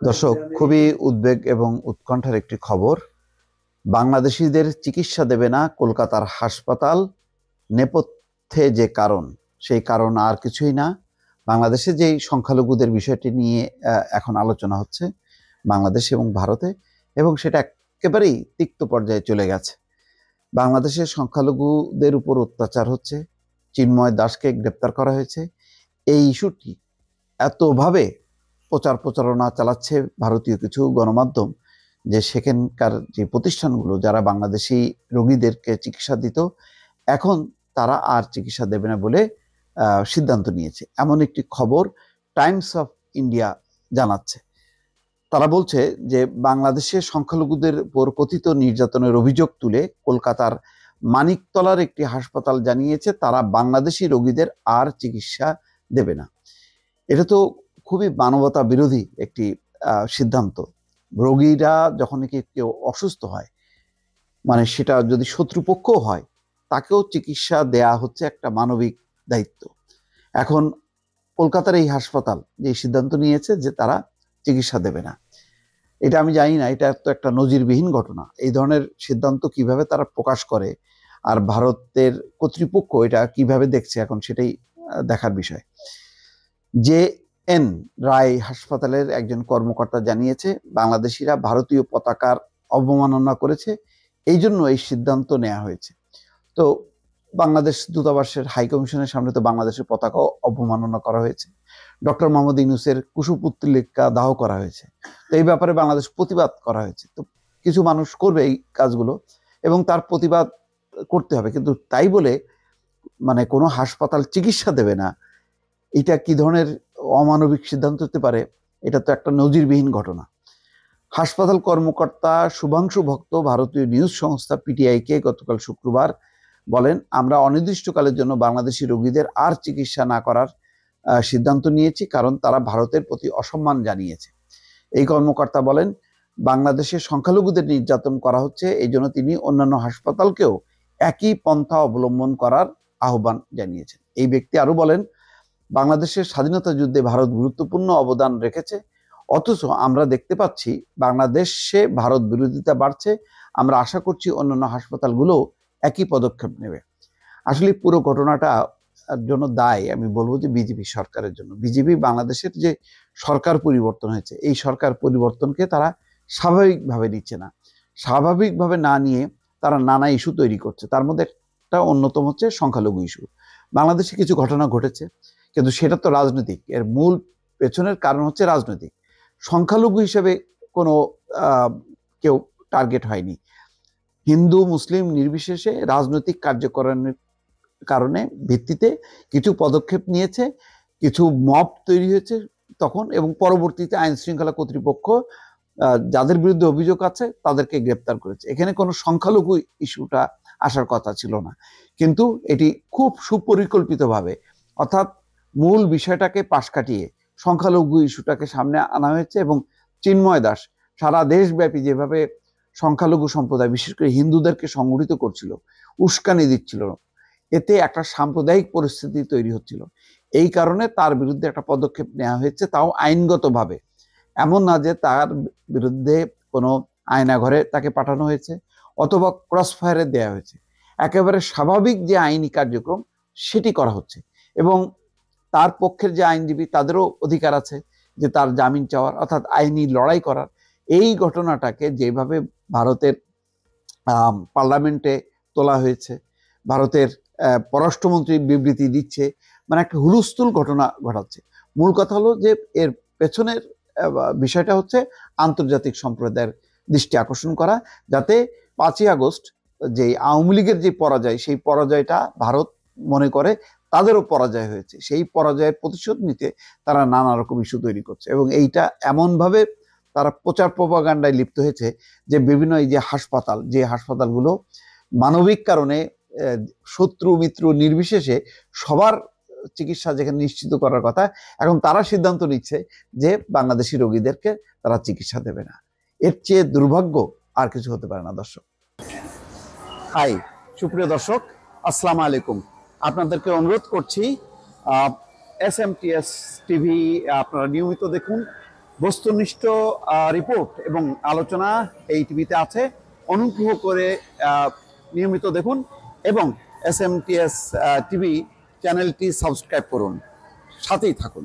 দর্শক, খুবই উদ্বেগ এবং উৎকণ্ঠার একটি খবর। বাংলাদেশিদের চিকিৎসা দেবে না কলকাতার হাসপাতাল। নেপথ্যে যে কারণ, সেই কারণ আর কিছুই না। বাংলাদেশে যেই সংখ্যালঘুদের বিষয়টি নিয়ে এখন আলোচনা হচ্ছে, বাংলাদেশ এবং ভারতে, এবং সেটা একেবারেই তিক্ত পর্যায়ে চলে গেছে। বাংলাদেশের সংখ্যালঘুদের উপর অত্যাচার হচ্ছে। চিন্ময় দাসকে গ্রেপ্তার করা হয়েছে। এই ইস্যুটি এতভাবে প্রচার প্রচারণা চালাচ্ছে ভারতীয় কিছু গণমাধ্যম যে সেখানকার যে প্রতিষ্ঠানগুলো যারা বাংলাদেশি রোগীদেরকে চিকিৎসা দিত, এখন তারা আর চিকিৎসা দেবে না বলে সিদ্ধান্ত নিয়েছে। এমন একটি খবর টাইমস অফ ইন্ডিয়া জানাচ্ছে। তারা বলছে যে বাংলাদেশে সংখ্যালঘুদের উপর কথিত নির্যাতনের অভিযোগ তুলে কলকাতার মানিকতলার একটি হাসপাতাল জানিয়েছে, তারা বাংলাদেশি রোগীদের আর চিকিৎসা দেবে না। এটা তো খুবই মানবতা বিরোধী একটি সিদ্ধান্ত। রোগীরা যখন নাকি কেউ অসুস্থ হয় মানে সেটা যদি শত্রুপক্ষও হয়, তাকেও চিকিৎসা দেয়া হচ্ছে একটা মানবিক দায়িত্ব। এখন কলকাতার এই হাসপাতাল যে সিদ্ধান্ত নিয়েছে যে তারা চিকিৎসা দেবে না, এটা আমি জানি না, এটা তো একটা নজিরবিহীন ঘটনা। এই ধরনের সিদ্ধান্ত কীভাবে তারা প্রকাশ করে, আর ভারতের কর্তৃপক্ষ এটা কীভাবে দেখছে এখন সেটাই দেখার বিষয়। যে এন রায় হাসপাতালের একজন কর্মকর্তা জানিয়েছে, বাংলাদেশিরা ভারতীয় পতাকার অবমাননা করেছে, এই জন্য এই সিদ্ধান্ত নেওয়া হয়েছে। তো বাংলাদেশ দূতাবাসের হাই কমিশনের সামনে তো বাংলাদেশের পতাকাও অবমাননা করা হয়েছে। ডক্টর মোহাম্মদ ইউনুসের কুশপুত্তলিকা দাহ করা হয়েছে। তো এই ব্যাপারে বাংলাদেশ প্রতিবাদ করা হয়েছে। তো কিছু মানুষ করবে এই কাজগুলো এবং তার প্রতিবাদ করতে হবে। কিন্তু তাই বলে মানে কোনো হাসপাতাল চিকিৎসা দেবে না। এটা কি ধরনের অমানবিক সিদ্ধান্ত হতে পারে, এটা তো একটা নজিরবিহীন ঘটনা। হাসপাতাল কর্মকর্তা শুভাংশু ভক্ত ভারতীয় নিউজ সংস্থা পিটিআইকে গতকাল শুক্রবার বলেন, আমরা অনির্দিষ্টকালের জন্য বাংলাদেশি রোগীদের আর চিকিৎসা না করার সিদ্ধান্ত নিয়েছি কারণ তারা ভারতের প্রতি অসম্মান জানিয়েছে। এই কর্মকর্তা বলেন বাংলাদেশের সংখ্যালঘুদের নির্যাতন করা হচ্ছে এই জন্য তিনি অন্যান্য হাসপাতালকেও একই পন্থা অবলম্বন করার আহ্বান জানিয়েছেন। এই ব্যক্তি আরও বলেন বাংলাদেশের স্বাধীনতা যুদ্ধে ভারত গুরুত্বপূর্ণ অবদান রেখেছে। অথচ আমরা দেখতে পাচ্ছি, বাংলাদেশে ভারত বিরোধিতা বাড়ছে। আমরা আশা করছি অন্যান্য হাসপাতালগুলো একই পদক্ষেপ নেবে। আসলে পুরো ঘটনাটা জন্য দায়, আমি বলব যে বিজেপি সরকারের জন্য। বিজেপি বাংলাদেশের যে সরকার পরিবর্তন হয়েছে, এই সরকার পরিবর্তনকে তারা স্বাভাবিকভাবে নিচ্ছে না। স্বাভাবিকভাবে না নিয়ে তারা নানা ইস্যু তৈরি করছে। তার মধ্যে একটা অন্যতম হচ্ছে সংখ্যালঘু ইস্যু। বাংলাদেশে কিছু ঘটনা ঘটেছে। কিন্তু সেটা তো রাজনৈতিক। এর মূল পেছনের কারণ হচ্ছে রাজনৈতিক। সংখ্যালঘু হিসেবে কোনো কেউ টার্গেট হয়নি। হিন্দু, মুসলিম নির্বিশেষে রাজনৈতিক কার্যকরণের কারণে ভিত্তিতে কিছু পদক্ষেপ নিয়েছে, কিছু মপ তৈরি হয়েছে তখন এবং পরবর্তীতে আইন শৃঙ্খলা কর্তৃপক্ষ যাদের বিরুদ্ধে অভিযোগ আছে তাদেরকে গ্রেপ্তার করেছে। এখানে কোনো সংখ্যালঘু ইস্যুটা আসার কথা ছিল না। কিন্তু এটি খুব সুপরিকল্পিতভাবে, অর্থাৎ মূল বিষয়টাকে পাশ কাটিয়ে সংখ্যালঘু ইস্যুটাকে সামনে আনা হয়েছে এবং চিন্ময় দাস সারা দেশব্যাপী যেভাবে সংখ্যালঘু সম্প্রদায়, বিশেষ করে হিন্দুদেরকে সংগঠিত করছিল, উস্কানি দিচ্ছিল, এতে একটা সাম্প্রদায়িক পরিস্থিতি তৈরি হচ্ছিল। এই কারণে তার বিরুদ্ধে একটা পদক্ষেপ নেওয়া হয়েছে, তাও আইনগতভাবে। এমন না যে তার বিরুদ্ধে কোনো আয়নাঘরে তাকে পাঠানো হয়েছে অথবা ক্রস ফায়ারে দেওয়া হয়েছে। একেবারে স্বাভাবিক যে আইনি কার্যক্রম, সেটি করা হচ্ছে এবং তার পক্ষের যে আইনজীবী, তাদেরও অধিকার আছে যে তার জামিন চাওয়ার, অর্থাৎ আইনি লড়াই করার। এই ঘটনাটাকে যেভাবে ভারতের পার্লামেন্টে তোলা হয়েছে, ভারতের পররাষ্ট্রমন্ত্রী বিবৃতি দিচ্ছে মানে একটা হুলস্থুল ঘটনা ঘটাচ্ছে। মূল কথা হলো যে এর পেছনের বিষয়টা হচ্ছে আন্তর্জাতিক সম্প্রদায়ের দৃষ্টি আকর্ষণ করা, যাতে পাঁচই আগস্ট যে আওয়ামী লীগের যে পরাজয়, সেই পরাজয়টা ভারত মনে করে তাদেরও পরাজয় হয়েছে। সেই পরাজয়ের প্রতিশোধ নিতে তারা নানা রকম ইস্যু তৈরি করছে এবং এইটা এমনভাবে তারা প্রচার প্রপাগান্ডায় লিপ্ত হয়েছে যে বিভিন্ন এই যে হাসপাতাল, যে হাসপাতালগুলো মানবিক কারণে শত্রু, মিত্র নির্বিশেষে সবার চিকিৎসা যেখানে নিশ্চিত করার কথা, এখন তারা সিদ্ধান্ত নিচ্ছে যে বাংলাদেশি রোগীদেরকে তারা চিকিৎসা দেবে না। এর চেয়ে দুর্ভাগ্য আর কিছু হতে পারে না, দর্শক। হাই, সুপ্রিয় দর্শক, আসসালামু আলাইকুম। আপনাদেরকে অনুরোধ করছি S M T S TV, আপনারা নিয়মিত দেখুন। বস্তুনিষ্ঠ রিপোর্ট এবং আলোচনা এই টিভিতে আছে। অনুগ্রহ করে নিয়মিত দেখুন এবং S M T S TV চ্যানেলটি সাবস্ক্রাইব করুন। সাথেই থাকুন।